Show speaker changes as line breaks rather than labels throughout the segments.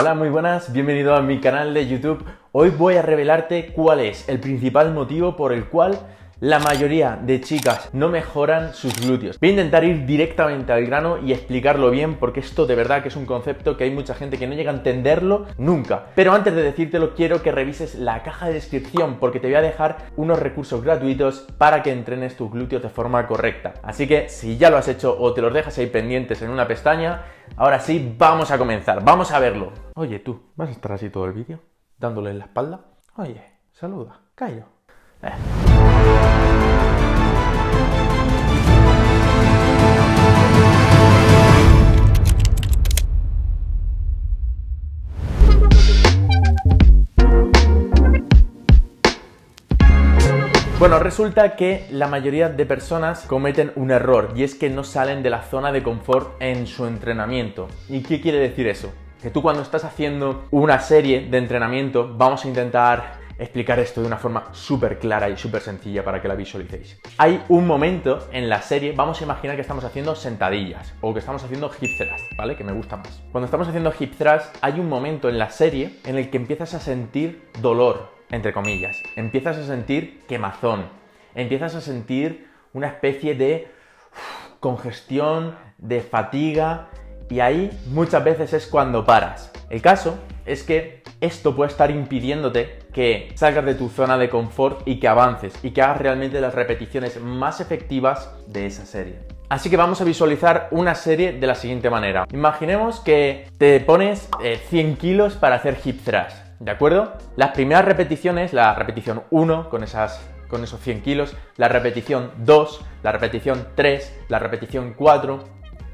Hola, muy buenas, bienvenido a mi canal de YouTube. Hoy voy a revelarte cuál es el principal motivo por el cual la mayoría de chicas no mejoran sus glúteos. Voy a intentar ir directamente al grano y explicarlo bien porque esto de verdad que es un concepto que hay mucha gente que no llega a entenderlo nunca. Pero antes de decírtelo quiero que revises la caja de descripción porque te voy a dejar unos recursos gratuitos para que entrenes tus glúteos de forma correcta. Así que si ya lo has hecho o te los dejas ahí pendientes en una pestaña, ahora sí vamos a comenzar, vamos a verlo. Oye tú, ¿vas a estar así todo el vídeo? Dándole en la espalda. Oye, saluda, Cairo. Eh. Bueno, resulta que la mayoría de personas cometen un error y es que no salen de la zona de confort en su entrenamiento. ¿Y qué quiere decir eso? Que tú cuando estás haciendo una serie de entrenamiento, vamos a intentar explicar esto de una forma súper clara y súper sencilla para que la visualicéis. Hay un momento en la serie, vamos a imaginar que estamos haciendo sentadillas o que estamos haciendo hip thrust, ¿vale? Que me gusta más. Cuando estamos haciendo hip thrust, hay un momento en la serie en el que empiezas a sentir dolor, entre comillas. Empiezas a sentir quemazón, empiezas a sentir una especie de congestión, de fatiga, y ahí muchas veces es cuando paras. El caso es que esto puede estar impidiéndote que salgas de tu zona de confort y que avances y que hagas realmente las repeticiones más efectivas de esa serie. Así que vamos a visualizar una serie de la siguiente manera. Imaginemos que te pones 100 eh, kilos para hacer hip thrust. ¿De acuerdo? Las primeras repeticiones, la repetición 1 con, esas, con esos 100 kilos, la repetición 2, la repetición 3, la repetición 4,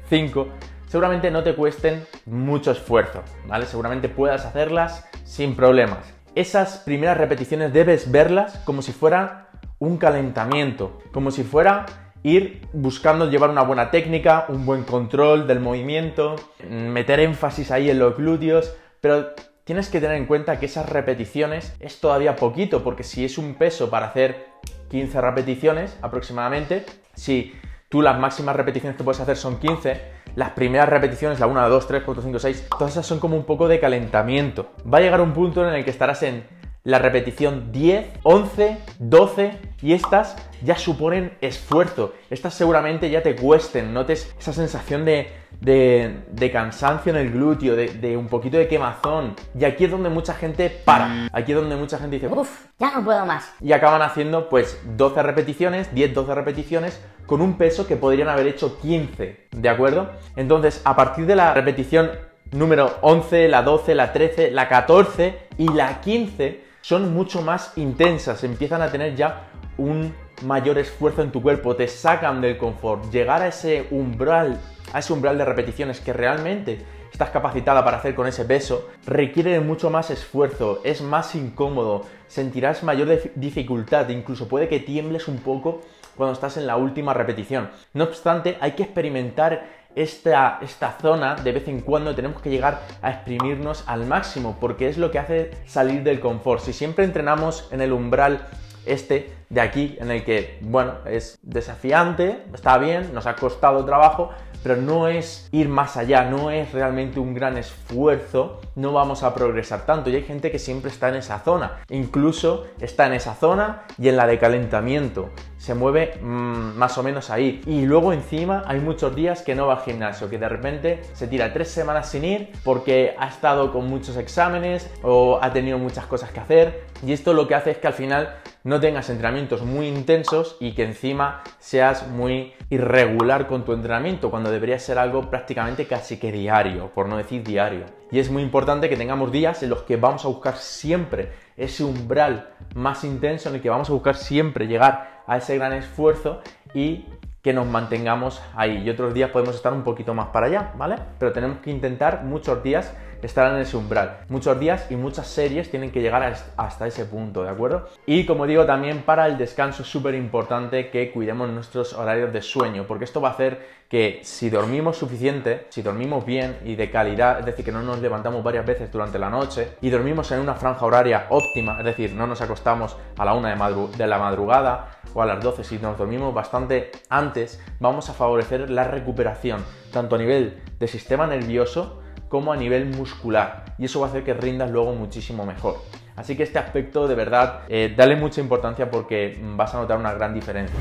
5, seguramente no te cuesten mucho esfuerzo, ¿vale? Seguramente puedas hacerlas sin problemas. Esas primeras repeticiones debes verlas como si fuera un calentamiento, como si fuera ir buscando llevar una buena técnica, un buen control del movimiento, meter énfasis ahí en los glúteos, pero tienes que tener en cuenta que esas repeticiones es todavía poquito, porque si es un peso para hacer 15 repeticiones aproximadamente, si tú las máximas repeticiones que puedes hacer son 15, las primeras repeticiones, la 1, 2, 3, 4, 5, 6, todas esas son como un poco de calentamiento. Va a llegar un punto en el que estarás en la repetición 10, 11, 12 y estas ya suponen esfuerzo. Estas seguramente ya te cuesten, notes esa sensación de, de, cansancio en el glúteo, de, de, un poquito de quemazón. Y aquí es donde mucha gente para. Aquí es donde mucha gente dice, uff, ya no puedo más. Y acaban haciendo pues 12 repeticiones, 10, 12 repeticiones con un peso que podrían haber hecho 15, ¿de acuerdo? Entonces, a partir de la repetición número 11, la 12, la 13, la 14 y la 15, son mucho más intensas, empiezan a tener ya un mayor esfuerzo en tu cuerpo, te sacan del confort. Llegar a ese umbral, a ese umbral de repeticiones que realmente estás capacitada para hacer con ese peso, requiere mucho más esfuerzo, es más incómodo, sentirás mayor dificultad, incluso puede que tiembles un poco cuando estás en la última repetición. No obstante, hay que experimentar esta, esta zona de vez en cuando tenemos que llegar a exprimirnos al máximo porque es lo que hace salir del confort. Si siempre entrenamos en el umbral este de aquí en el que, bueno, es desafiante, está bien, nos ha costado trabajo, pero no es ir más allá, no es realmente un gran esfuerzo, no vamos a progresar tanto. Y hay gente que siempre está en esa zona, incluso está en esa zona y en la de calentamiento. Se mueve mmm, más o menos ahí. Y luego encima hay muchos días que no va al gimnasio, que de repente se tira tres semanas sin ir porque ha estado con muchos exámenes o ha tenido muchas cosas que hacer. Y esto lo que hace es que al final no tengas entrenamientos muy intensos y que encima seas muy irregular con tu entrenamiento, cuando debería ser algo prácticamente casi que diario, por no decir diario. Y es muy importante que tengamos días en los que vamos a buscar siempre ese umbral más intenso, en el que vamos a buscar siempre llegar a ese gran esfuerzo y que nos mantengamos ahí. Y otros días podemos estar un poquito más para allá, ¿vale? Pero tenemos que intentar muchos días estar en ese umbral. Muchos días y muchas series tienen que llegar hasta ese punto, ¿de acuerdo? Y como digo, también para el descanso es súper importante que cuidemos nuestros horarios de sueño, porque esto va a hacer que si dormimos suficiente, si dormimos bien y de calidad, es decir, que no nos levantamos varias veces durante la noche y dormimos en una franja horaria óptima, es decir, no nos acostamos a la una de, de la madrugada o a las 12, si nos dormimos bastante antes, vamos a favorecer la recuperación, tanto a nivel de sistema nervioso, como a nivel muscular. Y eso va a hacer que rindas luego muchísimo mejor. Así que este aspecto de verdad, eh, dale mucha importancia porque vas a notar una gran diferencia.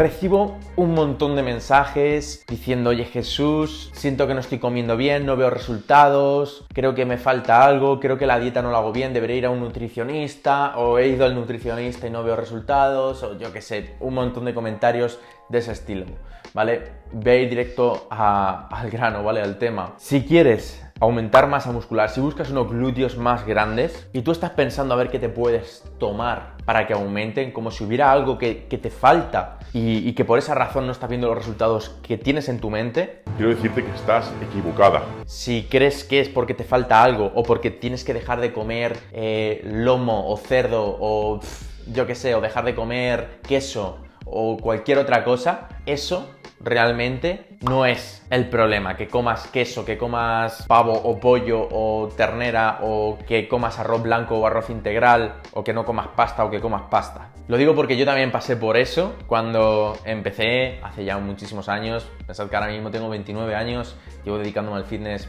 Recibo un montón de mensajes diciendo, oye Jesús, siento que no estoy comiendo bien, no veo resultados, creo que me falta algo, creo que la dieta no la hago bien, debería ir a un nutricionista, o he ido al nutricionista y no veo resultados, o yo qué sé, un montón de comentarios de ese estilo, ¿vale? Ve directo al grano, ¿vale? Al tema. Si quieres aumentar masa muscular, si buscas unos glúteos más grandes y tú estás pensando a ver qué te puedes tomar para que aumenten, como si hubiera algo que, te falta y, y, que por esa razón no estás viendo los resultados que tienes en tu mente.
Quiero decirte que estás equivocada.
Si crees que es porque te falta algo o porque tienes que dejar de comer eh, lomo o cerdo o yo qué sé, o dejar de comer queso o cualquier otra cosa, eso realmente no es el problema, que comas queso, que comas pavo o pollo o ternera o que comas arroz blanco o arroz integral o que no comas pasta o que comas pasta. Lo digo porque yo también pasé por eso cuando empecé hace ya muchísimos años, pensad que ahora mismo tengo 29 años, llevo dedicándome al fitness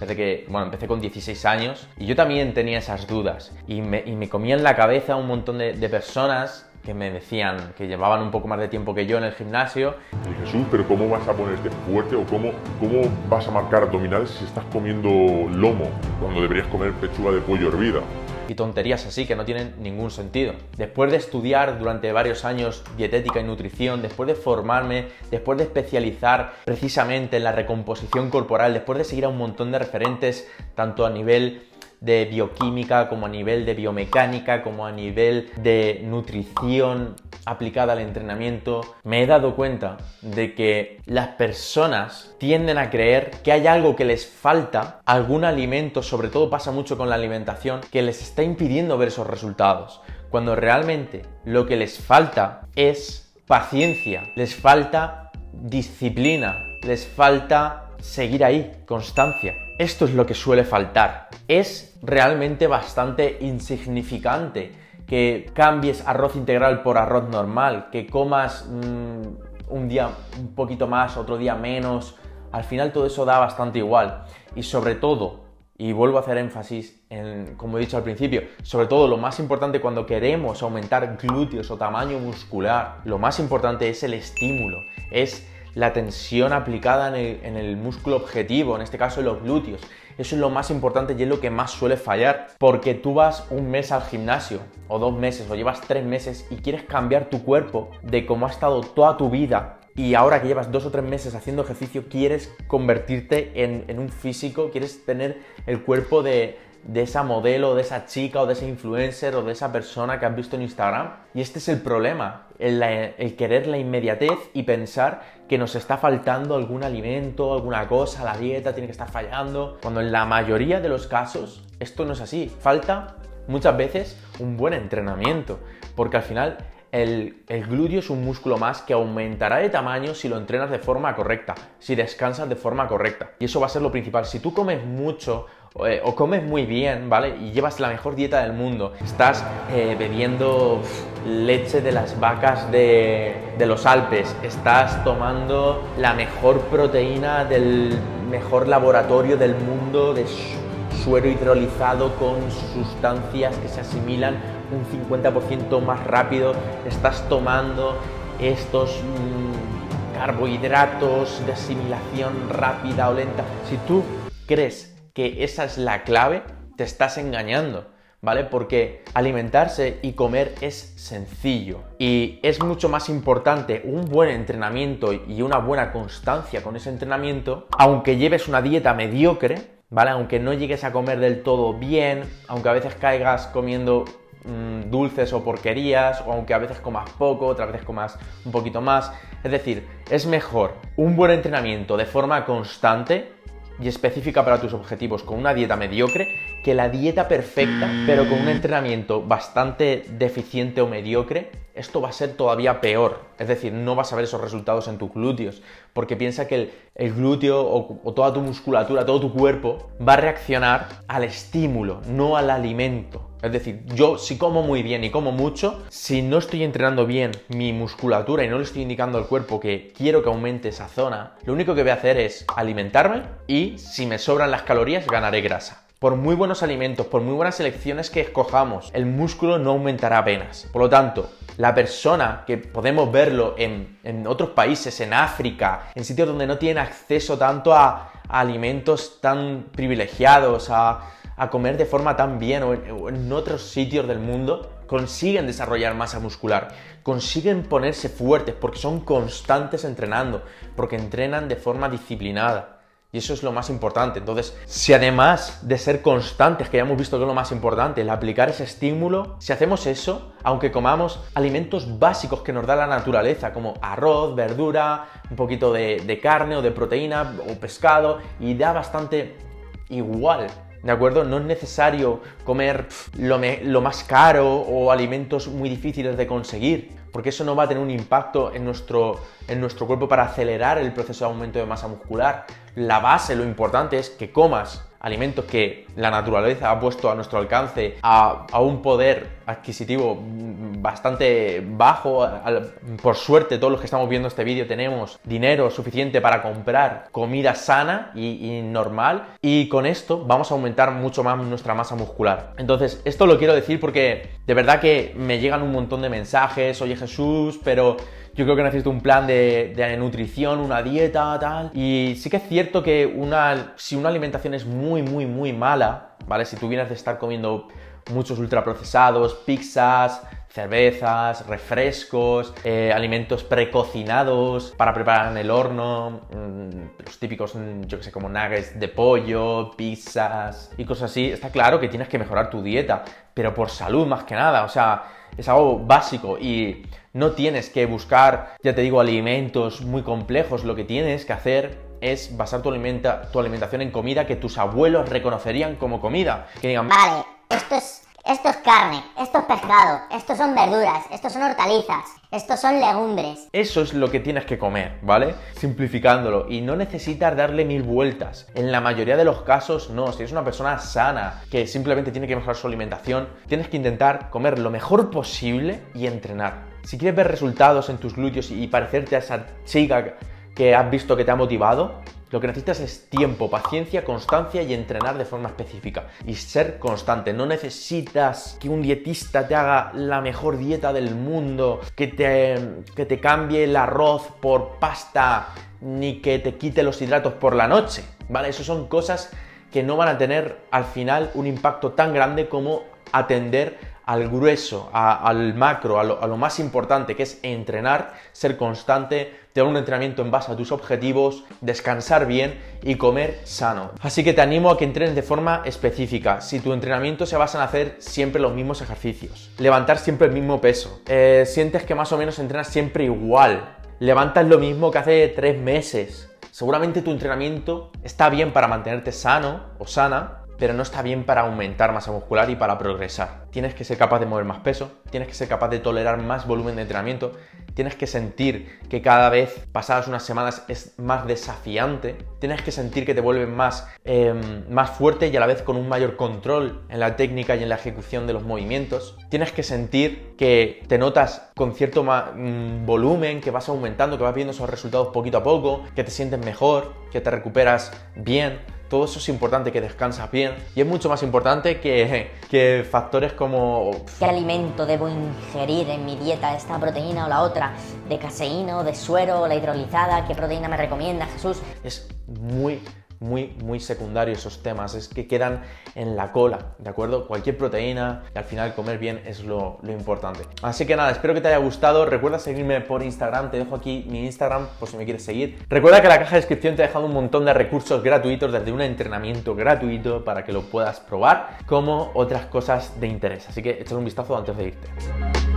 desde que, bueno, empecé con 16 años y yo también tenía esas dudas y me, y comía en la cabeza un montón de personas que me decían que llevaban un poco más de tiempo que yo en el gimnasio.
Y Jesús, pero ¿cómo vas a ponerte fuerte o cómo, cómo vas a marcar abdominales si estás comiendo lomo cuando deberías comer pechuga de pollo hervida?
y tonterías así que no tienen ningún sentido. Después de estudiar durante varios años dietética y nutrición, después de formarme, después de especializar precisamente en la recomposición corporal, después de seguir a un montón de referentes, tanto a nivel de bioquímica, como a nivel de biomecánica, como a nivel de nutrición aplicada al entrenamiento, me he dado cuenta de que las personas tienden a creer que hay algo que les falta, algún alimento, sobre todo pasa mucho con la alimentación, que les está impidiendo ver esos resultados, cuando realmente lo que les falta es paciencia, les falta disciplina, les falta seguir ahí, constancia. Esto es lo que suele faltar. Es realmente bastante insignificante que cambies arroz integral por arroz normal, que comas mm, un día un poquito más, otro día menos. Al final todo eso da bastante igual. Y sobre todo, y vuelvo a hacer énfasis en, como he dicho al principio, sobre todo lo más importante cuando queremos aumentar glúteos o tamaño muscular, lo más importante es el estímulo, es la tensión aplicada en el, músculo objetivo, en este caso en los glúteos. Eso es lo más importante y es lo que más suele fallar. Porque tú vas un mes al gimnasio, o dos meses, o llevas tres meses y quieres cambiar tu cuerpo de cómo ha estado toda tu vida. Y ahora que llevas dos o tres meses haciendo ejercicio, quieres convertirte en un físico, quieres tener el cuerpo de, de esa modelo, de esa chica o de ese influencer o de esa persona que has visto en Instagram. Y este es el problema, el, querer la inmediatez y pensar que nos está faltando algún alimento, alguna cosa, la dieta tiene que estar fallando, cuando en la mayoría de los casos esto no es así. Falta muchas veces un buen entrenamiento, porque al final el, glúteo es un músculo más que aumentará de tamaño si lo entrenas de forma correcta, si descansas de forma correcta. Y eso va a ser lo principal. Si tú comes mucho eh, o, comes muy bien, ¿vale? Y llevas la mejor dieta del mundo. Estás eh, bebiendo leche de las vacas de los Alpes. Estás tomando la mejor proteína del mejor laboratorio del mundo de suero hidrolizado con sustancias que se asimilan un 50% más rápido. Estás tomando estos mm, carbohidratos de asimilación rápida o lenta. Si tú crees que esa es la clave, te estás engañando, ¿vale? Porque alimentarse y comer es sencillo y es mucho más importante un buen entrenamiento y una buena constancia con ese entrenamiento, aunque lleves una dieta mediocre, ¿vale? Aunque no llegues a comer del todo bien, aunque a veces caigas comiendo mm, dulces o porquerías, o aunque a veces comas poco, otras veces comas un poquito más. Es decir, es mejor un buen entrenamiento de forma constante y específica para tus objetivos con una dieta mediocre que la dieta perfecta, pero con un entrenamiento bastante deficiente o mediocre esto va a ser todavía peor. Es decir, no vas a ver esos resultados en tus glúteos, porque piensa que el, glúteo o, toda tu musculatura, todo tu cuerpo, va a reaccionar al estímulo, no al alimento. Es decir, yo si como muy bien y como mucho, si no estoy entrenando bien mi musculatura y no le estoy indicando al cuerpo que quiero que aumente esa zona, lo único que voy a hacer es alimentarme y si me sobran las calorías ganaré grasa por muy buenos alimentos, por muy buenas elecciones que escojamos, el músculo no aumentará apenas. Por lo tanto, la persona que podemos verlo en, otros países, en África, en sitios donde no tienen acceso tanto a, alimentos tan privilegiados, a, comer de forma tan bien o en, otros sitios del mundo, consiguen desarrollar masa muscular, consiguen ponerse fuertes porque son constantes entrenando, porque entrenan de forma disciplinada. Y eso es lo más importante. Entonces, si además de ser constantes, que ya hemos visto que es lo más importante, el aplicar ese estímulo, si hacemos eso, aunque comamos alimentos básicos que nos da la naturaleza, como arroz, verdura, un poquito de, carne o de proteína o pescado, y da bastante igual ¿De acuerdo? No es necesario comer lo, lo, más caro o alimentos muy difíciles de conseguir, porque eso no va a tener un impacto en nuestro, en nuestro cuerpo para acelerar el proceso de aumento de masa muscular. La base, lo importante es que comas alimentos que la naturaleza ha puesto a nuestro alcance a, un poder adquisitivo bastante bajo. por suerte, todos los que estamos viendo este vídeo tenemos dinero suficiente para comprar comida sana y, normal. Y con esto vamos a aumentar mucho más nuestra masa muscular. Entonces, esto lo quiero decir porque de verdad que me llegan un montón de mensajes. Oye Jesús, pero yo creo que necesito un plan de, nutrición, una dieta, tal. Y sí que es cierto que una, si una alimentación es muy, muy, muy mala, ¿vale? Si tú vienes de estar comiendo muchos ultraprocesados, pizzas, cervezas, refrescos, eh, alimentos precocinados para preparar en el horno, mm, los típicos, mm, yo que sé, como nuggets de pollo, pizzas y cosas así, está claro que tienes que mejorar tu dieta, pero por salud más que nada, o sea, es algo básico y no tienes que buscar, ya te digo, alimentos muy complejos, lo que tienes que hacer es basar tu, alimenta, tu alimentación en comida que tus abuelos reconocerían como comida. Que digan,
vale, esto es esto es carne, esto es pescado, esto son verduras, esto son hortalizas, estos son legumbres.
Eso es lo que tienes que comer, ¿vale? Simplificándolo. Y no necesitas darle mil vueltas. En la mayoría de los casos, no. Si eres una persona sana, que simplemente tiene que mejorar su alimentación, tienes que intentar comer lo mejor posible y entrenar. Si quieres ver resultados en tus glúteos y parecerte a esa chica que has visto que te ha motivado, lo que necesitas es tiempo, paciencia, constancia y entrenar de forma específica. Y ser constante. No necesitas que un dietista te haga la mejor dieta del mundo, que te, que te cambie el arroz por pasta, ni que te quite los hidratos por la noche. ¿Vale? Eso son cosas que no van a tener al final un impacto tan grande como atender al grueso, al macro, a lo, más importante, que es entrenar, ser constante, tener un entrenamiento en base a tus objetivos, descansar bien y comer sano. Así que te animo a que entrenes de forma específica. Si tu entrenamiento se basa en hacer siempre los mismos ejercicios, levantar siempre el mismo peso, eh, sientes que más o menos entrenas siempre igual, levantas lo mismo que hace tres meses, seguramente tu entrenamiento está bien para mantenerte sano o sana, pero no está bien para aumentar masa muscular y para progresar. Tienes que ser capaz de mover más peso, tienes que ser capaz de tolerar más volumen de entrenamiento, tienes que sentir que cada vez pasadas unas semanas es más desafiante, tienes que sentir que te vuelves más, em, más fuerte y a la vez con un mayor control en la técnica y en la ejecución de los movimientos, tienes que sentir que te notas con cierto mm, volumen, que vas aumentando, que vas viendo esos resultados poquito a poco, que te sientes mejor, que te recuperas bien todo eso es importante, que descansas bien y es mucho más importante que, que factores como...
¿Qué alimento debo ingerir en mi dieta? ¿Esta proteína o la otra? ¿De caseína o de suero la hidrolizada? ¿Qué proteína me recomienda Jesús?
Es muy muy, muy secundario esos temas, es que quedan en la cola, ¿de acuerdo? Cualquier proteína y al final comer bien es lo, lo, importante. Así que nada, espero que te haya gustado. Recuerda seguirme por Instagram, te dejo aquí mi Instagram por si me quieres seguir. Recuerda que en la caja de descripción te he dejado un montón de recursos gratuitos, desde un entrenamiento gratuito para que lo puedas probar, como otras cosas de interés. Así que échale un vistazo antes de irte.